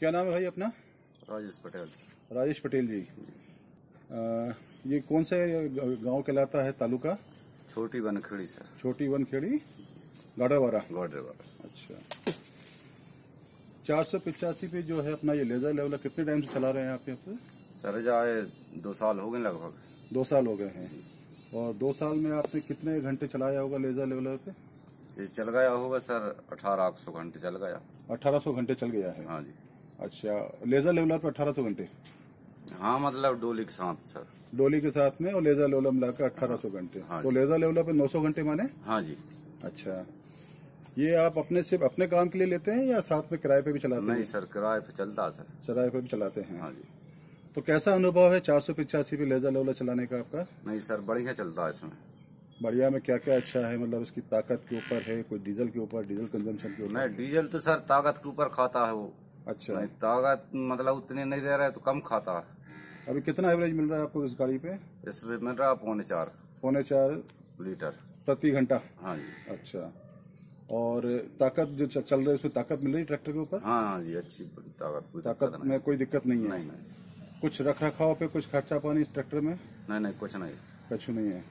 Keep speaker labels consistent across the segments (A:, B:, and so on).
A: क्या नाम है भाई अपना?
B: राजेश पटेल
A: राजेश पटेल जी। आ, ये कौन सा गाँव कहलाता है तालुका?
B: छोटी वनखेड़ी सर।
A: छोटी वनखेड़ी गाड़ावाड़ा
B: गौड्रेवाड़ा
A: अच्छा। चार सौ पिचासी पे जो है अपना ये लेजर लेवलर कितने टाइम से चला रहे हैं आप यहाँ पे?
B: सर जाए दो साल हो गए लगभग।
A: दो साल हो गए हैं। और दो साल में आपने कितने घंटे चलाया होगा लेजर लेवलर पे?
B: चल गया होगा सर अठारह सौ घंटे चल गया।
A: अठारह सौ घंटे चल गया है।
B: हाँ जी।
A: अच्छा लेजर लेवलर पे अठारह सौ घंटे।
B: हाँ मतलब डोली के साथ सर।
A: डोली के साथ में और लेजर लेवलर मिलाकर अठारह सौ घंटे।
B: हाँ
A: तो लेजर लेवलर पे नौ सौ घंटे माने?
B: हाँ जी।
A: अच्छा। ये आप अपने सिर्फ़ अपने काम के लिए लेते हैं या साथ में किराए पे भी चलाते
B: नहीं
A: हैं?
B: सर किराए पे चलता है सर।
A: किराए पे भी चलाते हैं।
B: हाँ जी।
A: तो कैसा अनुभव है चार सौ पिचासी पे लेजर लेवलर चलाने का आपका?
B: नहीं सर बढ़िया चलता है इसमें।
A: बढ़िया में क्या क्या अच्छा है? मतलब इसकी ताकत के ऊपर है कोई डीजल के ऊपर डीजल कंजम्पशन के ऊपर?
B: नहीं डीजल तो सर ताकत के ऊपर खाता है वो।
A: अच्छा।
B: नहीं ताकत मतलब उतने नहीं दे रहा है तो कम खाता।
A: अभी कितना एवरेज मिल रहा है आपको इस गाड़ी पे?
B: इसमें मिल रहा है पौने चार।
A: पौने चार
B: लीटर।
A: प्रति घंटा?
B: हाँ जी।
A: अच्छा। और ताकत जो चल रही है उसमें ताकत मिल रही है ट्रैक्टर के ऊपर?
B: हाँ हाँ जी अच्छी ताकत
A: ताकत में कोई दिक्कत नहीं है?
B: नहीं नहीं।
A: कुछ रख रखाव पे कुछ खर्चा पानी इस ट्रैक्टर में?
B: नहीं नहीं कुछ नहीं।
A: कछु नहीं है।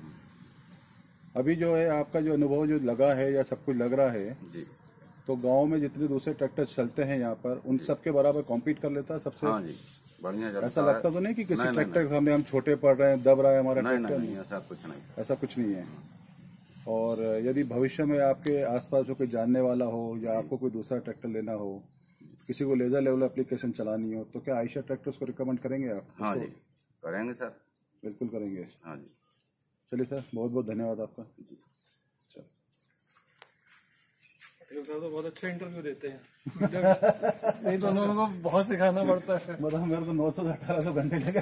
A: अभी जो है आपका जो अनुभव जो लगा है या सब कुछ लग रहा है
B: जी।
A: तो गाँव में जितने दूसरे ट्रैक्टर चलते हैं यहाँ पर उन सब के बराबर कॉम्पीट कर लेता है सबसे?
B: हाँ जी बढ़िया चलता
A: ऐसा लगता तो नहीं कि किसी ट्रैक्टर के सामने हम छोटे पड़ रहे हैं दब रहा है हमारा ट्रैक्टर
B: नहीं ऐसा कुछ नहीं।
A: ऐसा कुछ नहीं है। और यदि भविष्य में आपके आसपास जो कोई जानने वाला हो या आपको कोई दूसरा ट्रैक्टर लेना हो किसी को लेजर लेवल एप्लीकेशन चलानी हो तो क्या आयशा ट्रैक्टर्स को रिकमेंड करेंगे आप?
B: हाँ जी करेंगे सर।
A: बिल्कुल करेंगे।
B: हाँ जी।
A: चलिए सर बहुत बहुत धन्यवाद आपका।
B: जी।
C: तो बहुत अच्छा इंटरव्यू देते हैं। नहीं तो उन्होंने को बहुत सिखाना पड़ता है।
A: मतलब मेरे को नौ सौ अठारह सौ घंटे लगा